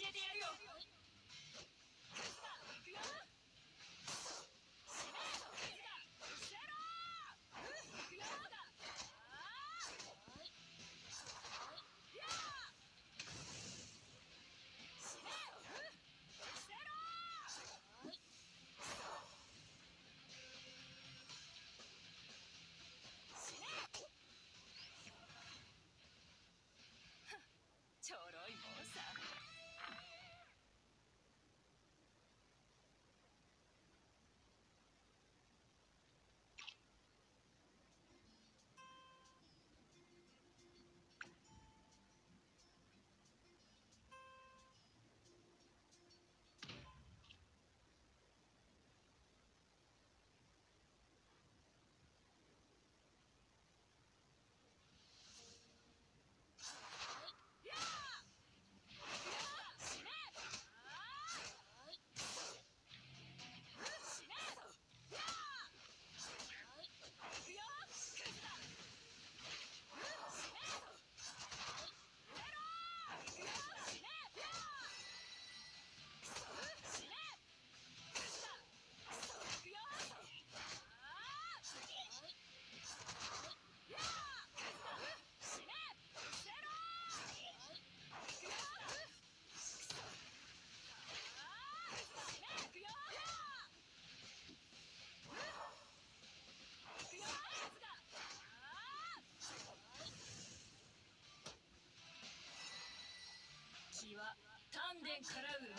真髄ってものを grande.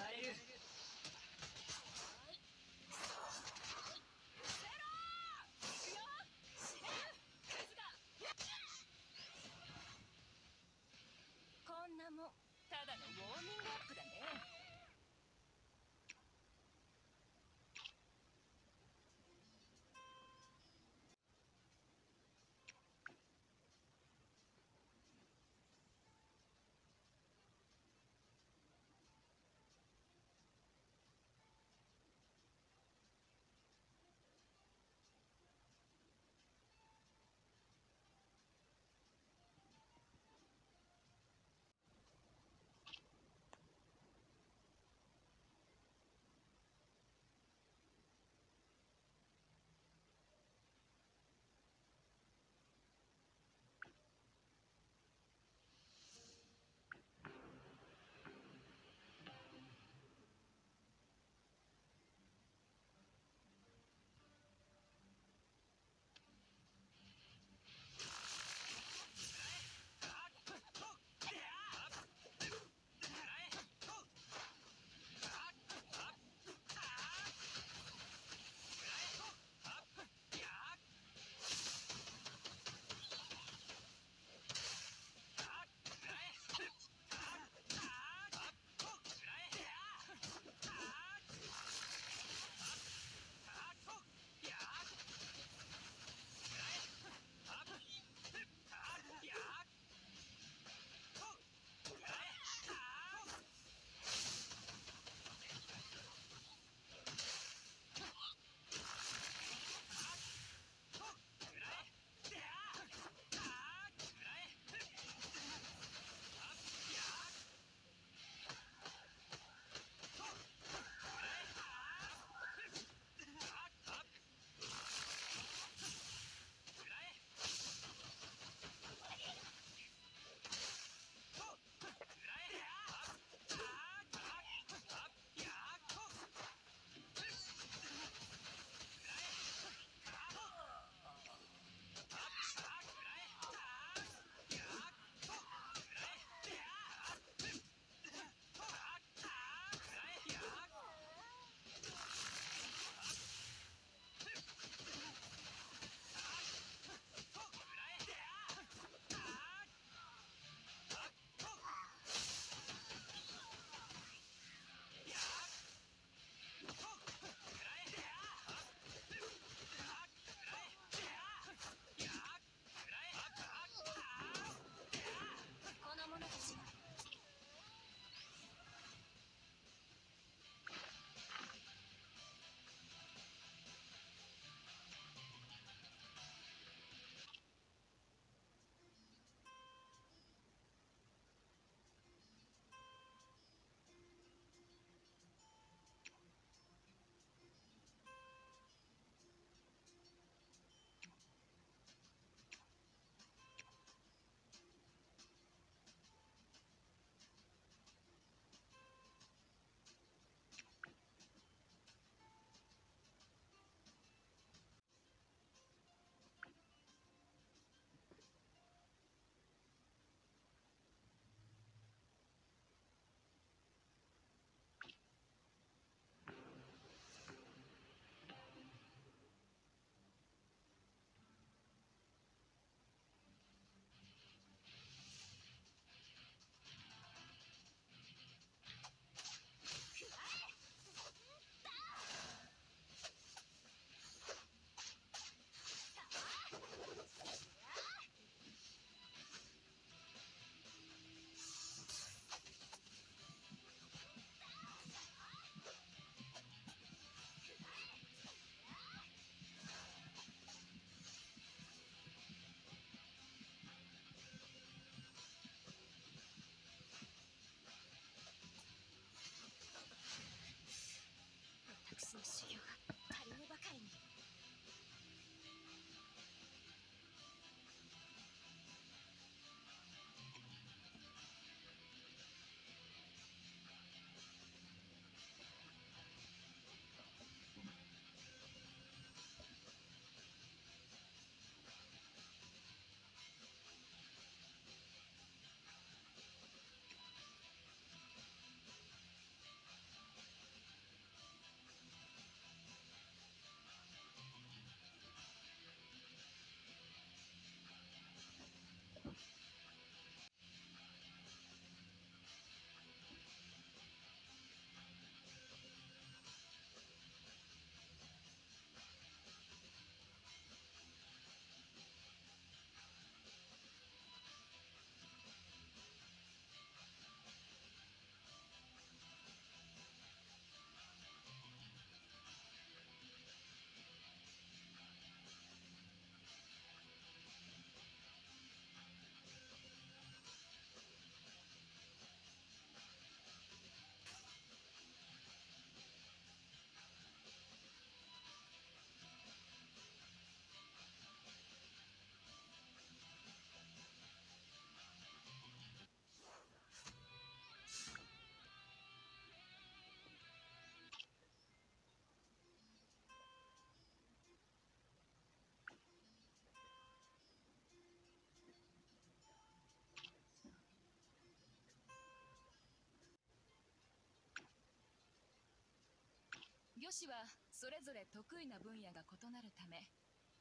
士はそれぞれ得意な分野が異なるため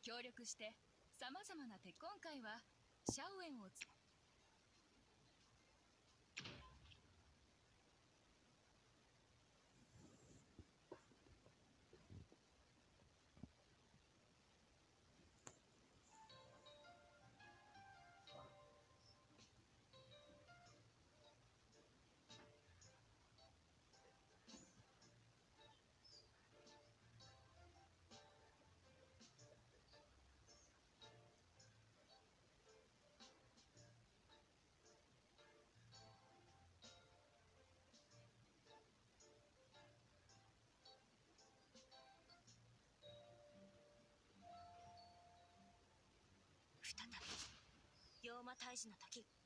協力してさまざまな手今回はシャウエンをつ再び妖魔退治の時。